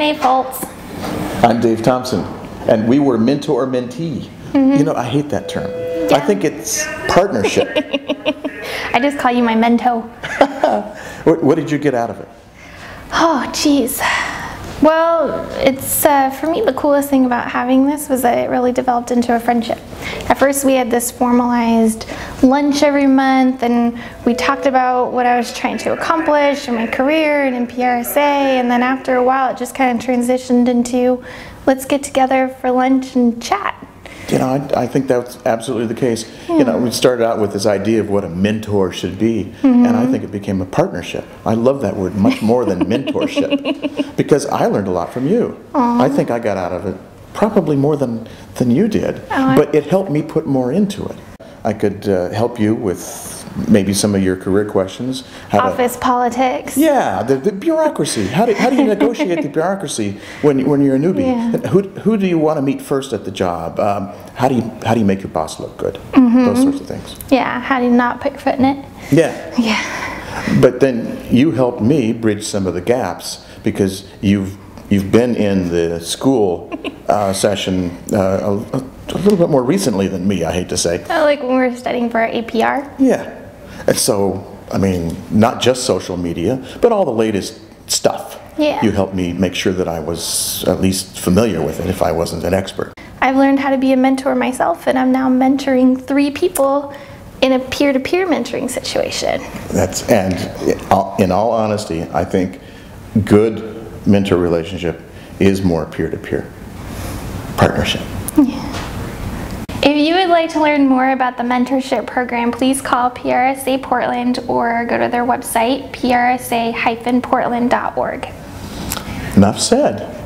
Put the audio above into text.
I'm Foltz. I'm Dave Thompson, and we were mentor mentee. Mm-hmm. You know, I hate that term. I think it's partnership. I just call you my mento. what, what did you get out of it? Oh, geez. Well, it's uh, for me the coolest thing about having this was that it really developed into a friendship. At first, we had this formalized lunch every month, and we talked about what I was trying to accomplish in my career and in PRSA. And then after a while, it just kind of transitioned into let's get together for lunch and chat. You know, I, I think that's absolutely the case. You know, we started out with this idea of what a mentor should be, and I think it became a partnership. I love that word much more than mentorship because I learned a lot from you. I think I got out of it probably more than, than you did, I- but it helped me put more into it. I could uh, help you with maybe some of your career questions. How to- Office politics. Yeah, the, the bureaucracy. How do, how do you negotiate the bureaucracy when, when you're a newbie? Yeah. Who, who do you want to meet first at the job? Um, how, do you, how do you make your boss look good? Mm-hmm. Those sorts of things. Yeah, how do you not put your foot in it? Yeah, Yeah. but then you helped me bridge some of the gaps because you've, you've been in the school uh, session uh, a, a little bit more recently than me, I hate to say. Oh, like when we were studying for our APR. Yeah. And so, I mean, not just social media, but all the latest stuff. Yeah. You helped me make sure that I was at least familiar with it if I wasn't an expert. I've learned how to be a mentor myself, and I'm now mentoring three people in a peer to peer mentoring situation. That's and uh, in all honesty, I think good mentor relationship is more peer-to-peer partnership. If you would like to learn more about the mentorship program, please call PRSA Portland or go to their website, prsa-portland.org. Enough said.